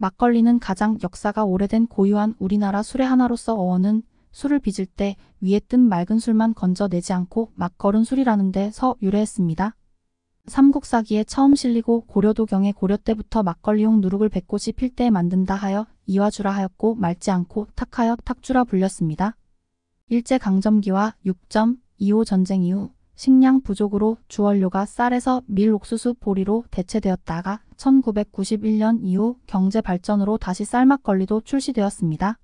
막걸리는 가장 역사가 오래된 고유한 우리나라 술의 하나로서 어원은 술을 빚을 때 위에 뜬 맑은 술만 건져내지 않고 막걸은 술이라는 데서 유래했습니다. 삼국사기에 처음 실리고 고려도경의 고려 때부터 막걸리용 누룩을 백꽃이 필 때에 만든다 하여 이화주라 하였고 말지 않고 탁하여 탁주라 불렸습니다. 일제강점기와 6점 2호 전쟁 이후 식량 부족으로 주원료가 쌀에서 밀 옥수수 보리로 대체되었다가 1991년 이후 경제 발전으로 다시 쌀막걸리도 출시되었습니다.